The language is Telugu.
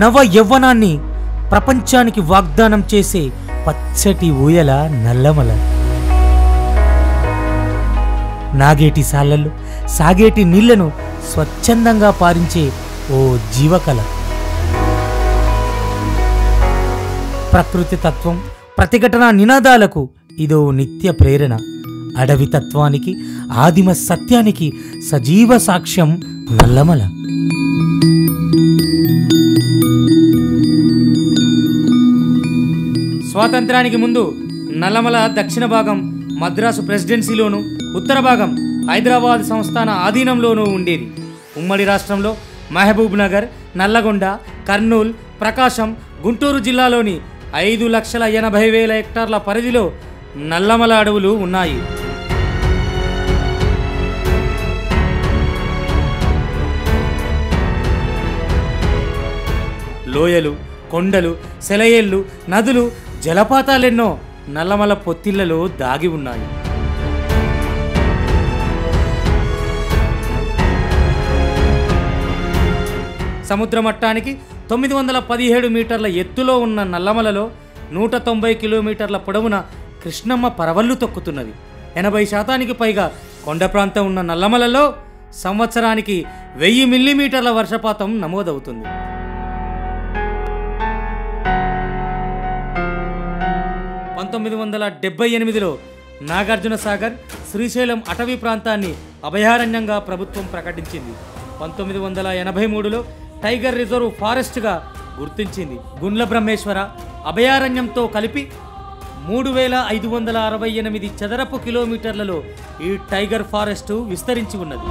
నవ యవ్వనాన్ని ప్రపంచానికి వాగ్దానం చేసే పచ్చటి ఊయల నల్లమల. నాగేటి సాలలు సాగేటి నీళ్ళను స్వచ్ఛందంగా పారించే ఓ జీవకళ. ప్రకృతి తత్వం ప్రతిఘటన నినాదాలకు ఇదో నిత్య ప్రేరణ. అడవి తత్వానికి ఆదిమ సత్యానికి సజీవ సాక్ష్యం నల్లమల. స్వాతంత్రానికి ముందు నల్లమల దక్షిణ భాగం మద్రాసు ప్రెసిడెన్సీలోను ఉత్తర భాగం హైదరాబాద్ సంస్థాన ఆధీనంలోనూ ఉండేది. ఉమ్మడి రాష్ట్రంలో మహబూబ్ నగర్ నల్లగొండ కర్నూల్ ప్రకాశం గుంటూరు జిల్లాలోని ఐదు లక్షల ఎనభై వేల హెక్టార్ల పరిధిలో నల్లమల అడవులు ఉన్నాయి. లోయలు కొండలు సెలయేళ్ళు నదులు జలపాతాలెన్నో నల్లమల పొత్తిళ్ళలో దాగి ఉన్నాయి. సముద్ర మట్టానికి తొమ్మిది వందల పదిహేడు మీటర్ల ఎత్తులో ఉన్న నల్లమలలో నూట తొంభై కిలోమీటర్ల పొడవున కృష్ణమ్మ పరవళ్ళు తొక్కుతున్నది ఎనభై శాతానికి పైగా కొండ ప్రాంతం ఉన్న నల్లమలలో సంవత్సరానికి వెయ్యి మిల్లీమీటర్ల వర్షపాతం నమోదవుతుంది. పంతొమ్మిది వందల డెబ్బై ఎనిమిదిలో నాగార్జున సాగర్ శ్రీశైలం అటవీ ప్రాంతాన్ని అభయారణ్యంగా ప్రభుత్వం ప్రకటించింది. పంతొమ్మిది వందల ఎనభై మూడులో టైగర్ రిజర్వ్ ఫారెస్ట్గా గుర్తించింది. గుండ్ల బ్రహ్మేశ్వర అభయారణ్యంతో కలిపి మూడు వేల ఐదు వందల అరవై ఎనిమిది చదరపు కిలోమీటర్లలో ఈ టైగర్ ఫారెస్ట్ విస్తరించి ఉన్నది.